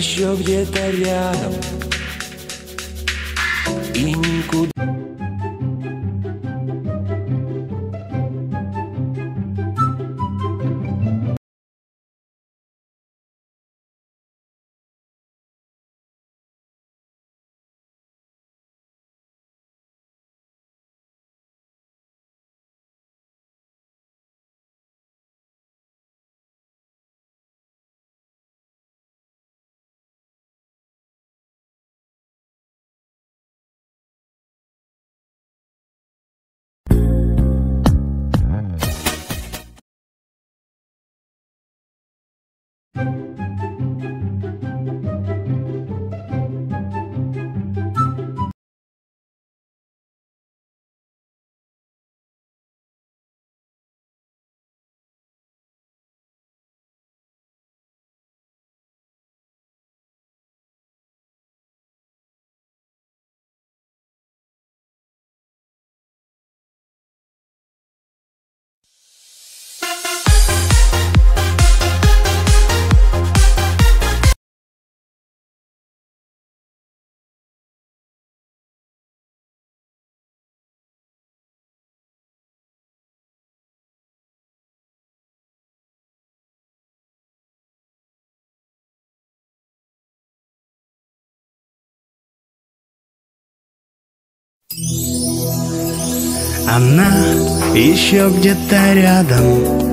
еще где-то рядом. И никуда Она еще где-то рядом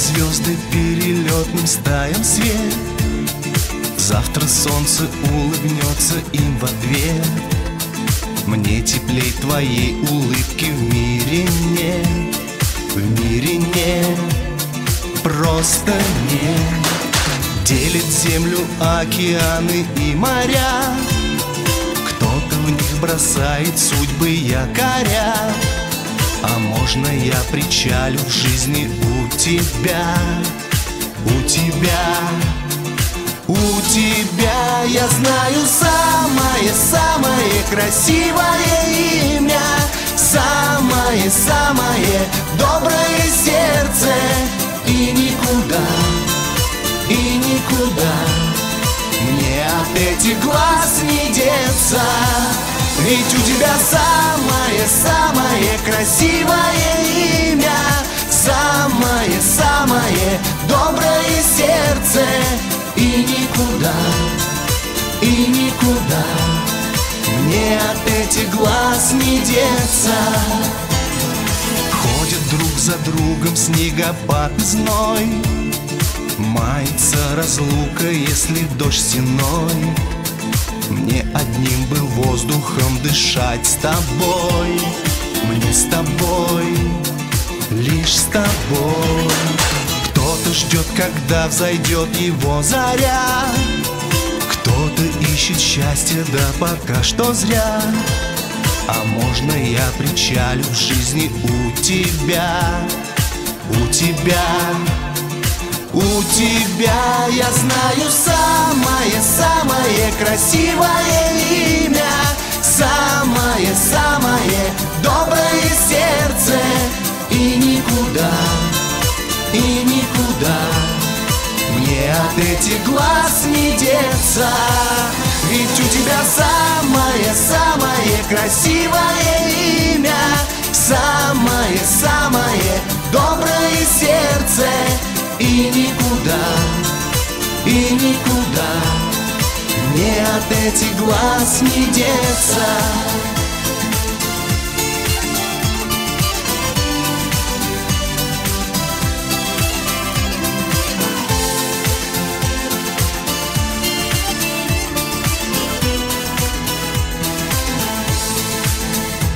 звезды перелетным стаям свет. Завтра солнце улыбнется им в ответ. Мне теплей твоей улыбки в мире нет. В мире нет, просто нет. Делит землю океаны и моря. Кто-то в них бросает судьбы якоря а можно я причалю в жизни у тебя, у тебя, у тебя. Я знаю самое-самое красивое имя. Самое-самое доброе сердце. И никуда, и никуда. Мне от этих глаз не деться ведь у тебя самое-самое красивое имя. Самое-самое доброе сердце. И никуда, и никуда Мне от этих глаз не деться. Ходят друг за другом снегопад зной. Мается разлука, если дождь стеной мне одним бы воздухом дышать с тобой. Мне с тобой, лишь с тобой. Кто-то ждет, когда взойдет его заря. Кто-то ищет счастье, да пока что зря. А можно я причалю в жизни у тебя, у тебя у тебя я знаю самое-самое красивое имя. Самое-самое доброе сердце. И никуда, и никуда Мне от этих глаз не деться. Ведь у тебя самое-самое красивое имя. Самое-самое доброе сердце и никуда, и никуда Мне от этих глаз не деться.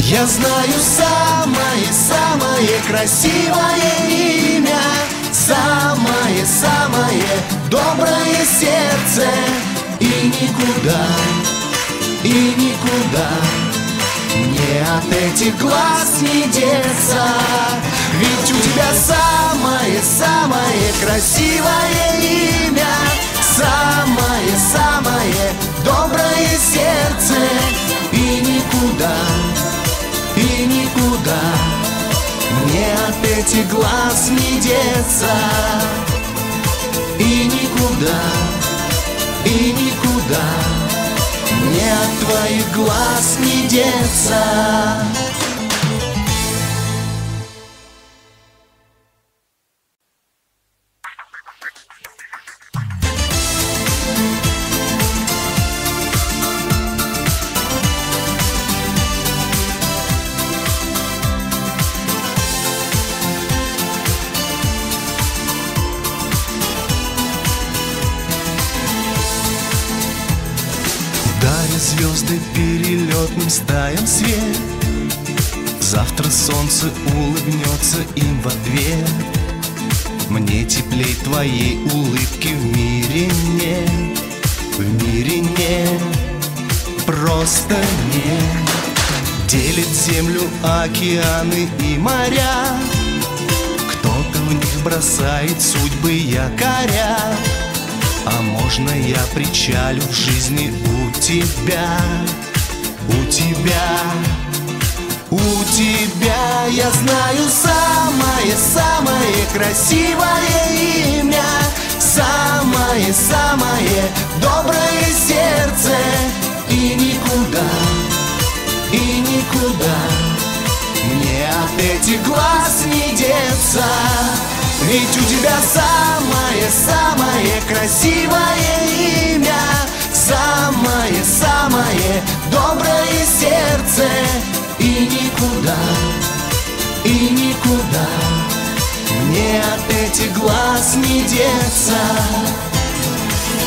Я знаю самое-самое красивое имя Самое-самое доброе сердце. И никуда, и никуда Мне от этих глаз не деться. Ведь у тебя самое-самое красивое имя. Самое-самое этих глаз не деться. И никуда, и никуда Мне от твоих глаз не деться перелетным стаям свет. Завтра солнце улыбнется им в ответ. Мне теплей твоей улыбки в мире нет. В мире нет, просто нет. Делит землю океаны и моря. Кто-то в них бросает судьбы якоря. А можно я причалю в жизни у тебя, у тебя, у тебя Я знаю самое-самое красивое имя Самое-самое доброе сердце. И никуда, и никуда Мне от этих глаз не деться. Ведь у тебя самое-самое красивое имя Самое-самое доброе сердце И никуда, и никуда. Мне от этих глаз не деться.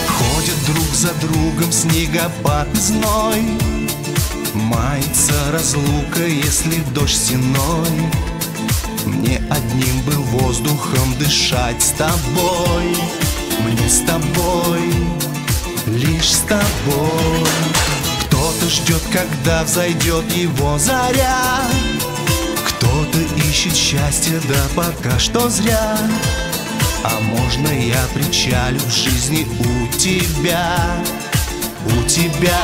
Ходят друг за другом снегопад зной. Мается разлука, если дождь стеной. Мне одним бы воздухом дышать с тобой. Мне с тобой, лишь с тобой Кто-то ждет, когда взойдет его заря. Кто-то ищет счастье, да пока что зря. А можно я причалю в жизни у тебя, у тебя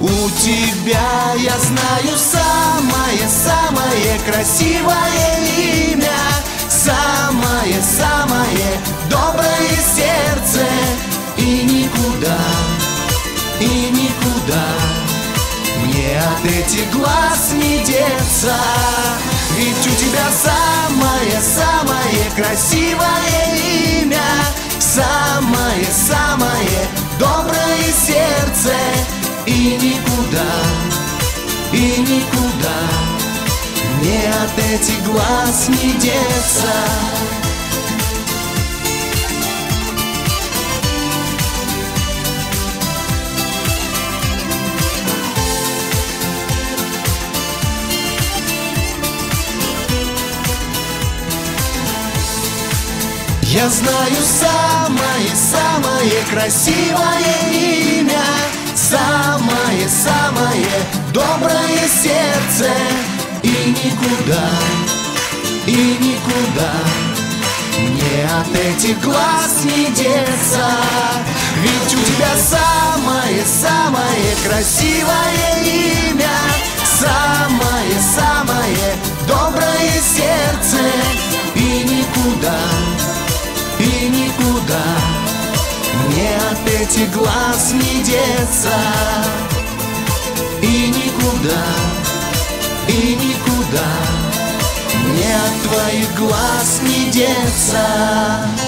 у тебя. Я знаю самое-самое красивое имя. Самое-самое доброе сердце. И никуда, и никуда. Мне от этих глаз не деться. Ведь у тебя самое-самое красивое имя. Самое-самое доброе сердце. И никуда, и никуда. Мне от этих глаз не деться Я знаю самое-самое красивое имя Самое-самое доброе сердце. И никуда, и никуда Мне от этих глаз не деться. Ведь у тебя самое-самое красивое имя Самое-самое доброе сердце. И никуда, и никуда. Мне от этих глаз не деться. И никуда, и никуда. Мне от твоих глаз не деться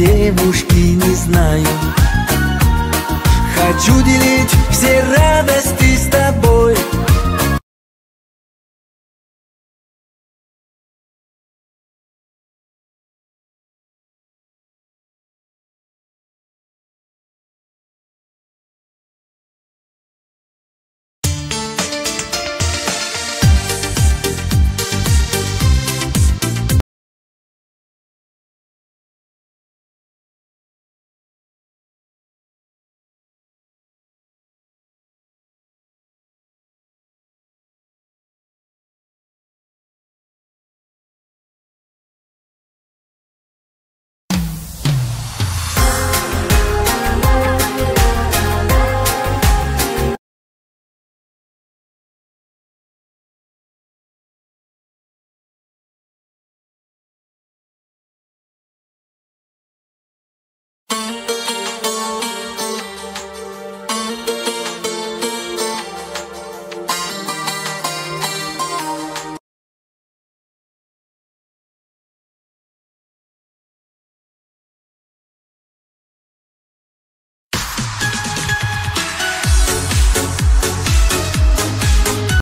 девушки не знаю. Хочу делить все радости с тобой